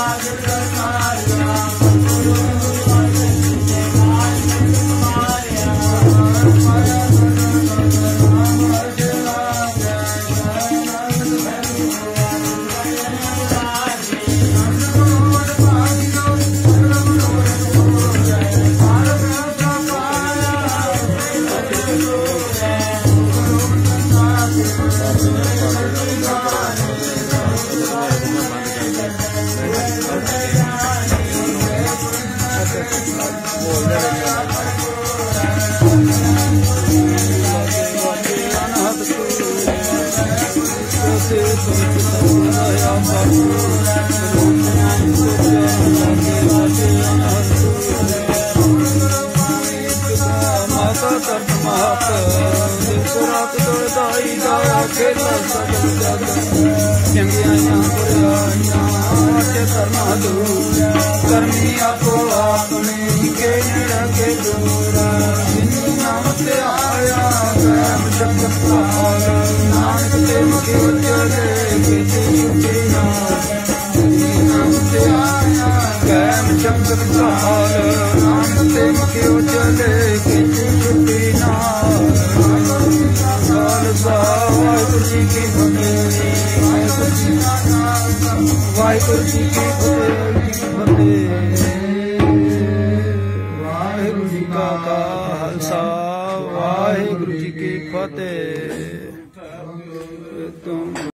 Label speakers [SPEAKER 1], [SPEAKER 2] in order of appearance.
[SPEAKER 1] Radha Radha ਕਰਮੀ ਆਪੋ ਆਪਣੇ ਕੇ ਰਗੇ ਦੂਰ ਕਰਮ ਸ਼ਬਦ ਤੇ ਮੁਖੀ ਉਚਰੇ ਕੀਤੇ ਛੁੱਟੀ ਨਾਮ ਖਾਲਸਾ ਵਾਹਿਗੁਰੂ ਜੀ ਕੀ ਫਤਿਹ। ਵਾਹਿਗੁਰੂ ਜੀ ਵਾਹਿਗੁਰੂ ਜੀ ਕੀ ਫਤਿਹ ਵਾਹਿਗੁਰੂ ਜੀ ਕਾ ਖਾਲਸਾ ਵਾਹਿਗੁਰੂ ਜੀ ਕੀ ਫਤਿਹ ਤੁਮ